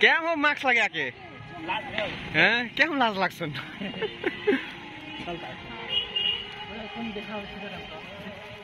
क्या हो मास्क लगा के? क्या हो लाज लाग्छन्?